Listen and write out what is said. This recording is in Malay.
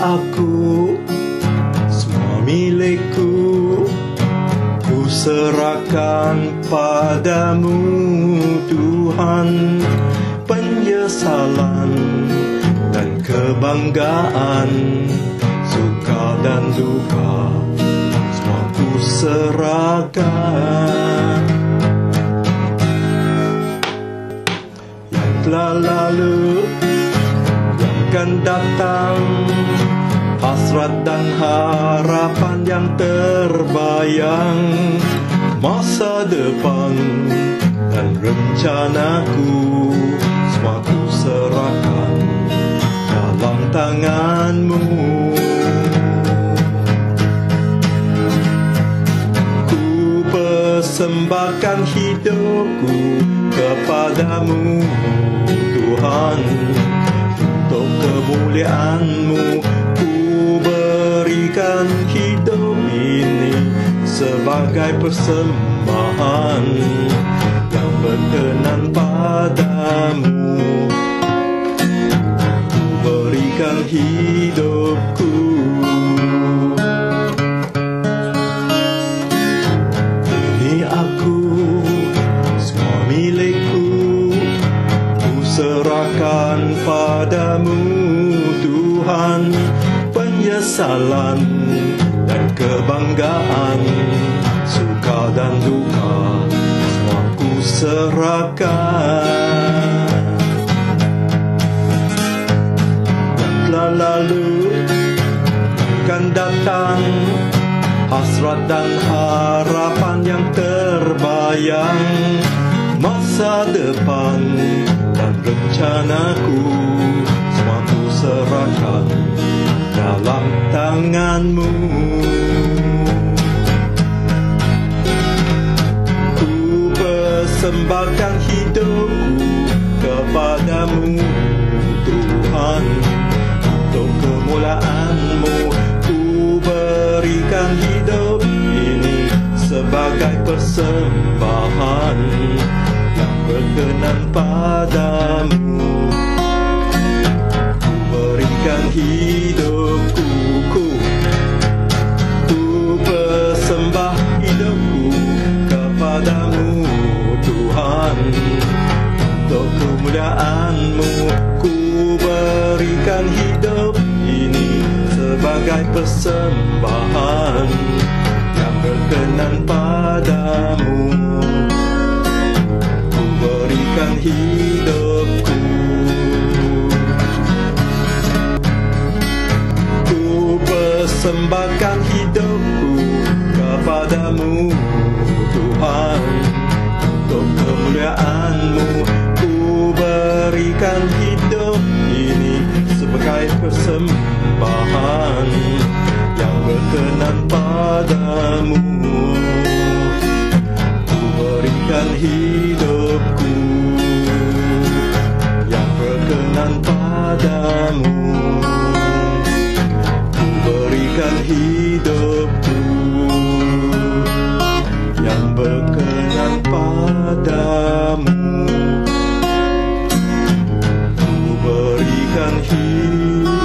aku Semua milikku Ku serahkan padamu Tuhan Penyesalan dan kebanggaan Suka dan duka Semua ku serahkan. Yang telah lalu akan datang. Hasrat dan harapan yang terbayang. Masa depan dan rencanaku semua ku serahkan dalam tanganmu. Ku persembahkan hidupku kepadamu Tuhan. untuk kemuliaanmu ku berikan hidup ini sebagai persembahan yang berkenan padamu. Ku berikan hidupku. Serahkan padamu Tuhan penyesalan dan kebanggaan suka dan duka semua ku serahkan. Yang telah lalu akan datang hasrat dan harapan yang terbayang masa depan dan rencanaku. ku serahkan dalam tanganmu. Ku persembahkan hidupku kepadamu Tuhan untuk kemuliaanmu ku berikan hidup ini sebagai persembahan yang berkenan padamu berikan hidupku ku, ku persembah hidupku kepadamu Tuhan. Untuk kemuliaanmu ku berikan hidup ini sebagai persembahan yang berkenan padamu. Ku berikan hidupku persembahkan hidupku kepadamu Tuhan? Untuk kemuliaanmu ku berikan hidup ini sebagai persembahan yang berkenan padamu. Ku berikan hidupku yang berkenan padamu. Berikan hidupku Yang berkenan padamu. Ku berikan hidupku